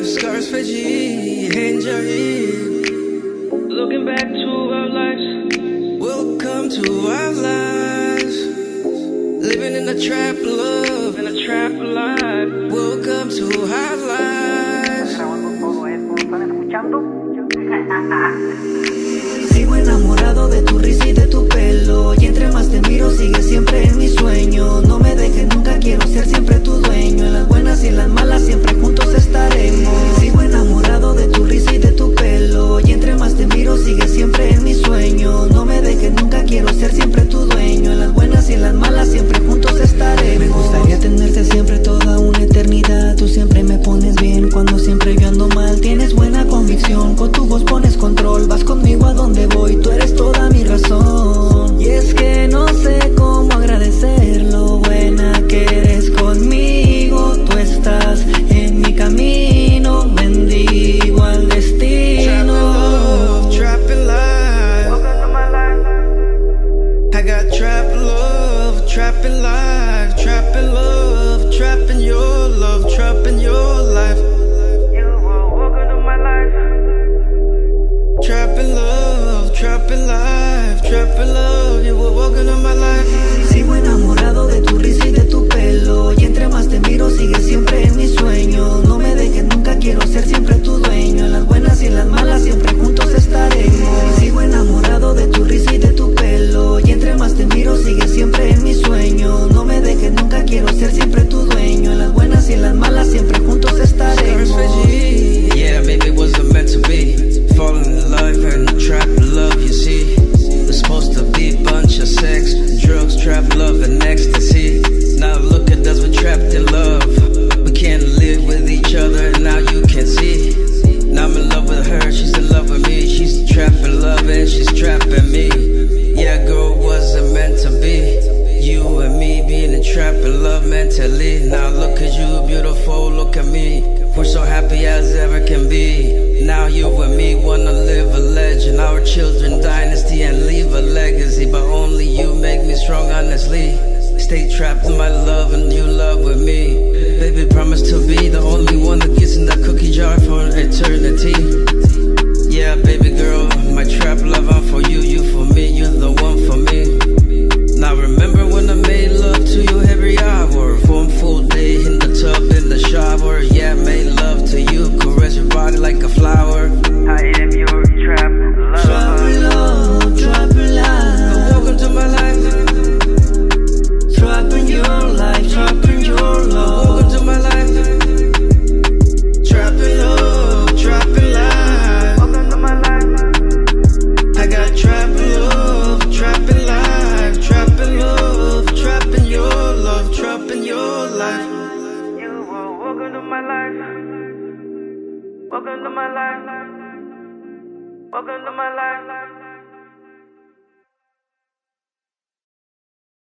live, Skarface G, injury. Looking back to our lives, welcome to our lives. Living in a trap love, in a trap life. Welcome to our lives. vas conmigo. you were walking on my life. love mentally. Now look at you, beautiful, look at me. We're so happy as ever can be. Now you and me wanna live a legend. Our children, dynasty, and leave a legacy. But only you make me strong, honestly. Stay trapped in my love and you love with me. Baby, promise to be the only one that gets Welcome to my life. Welcome to my life.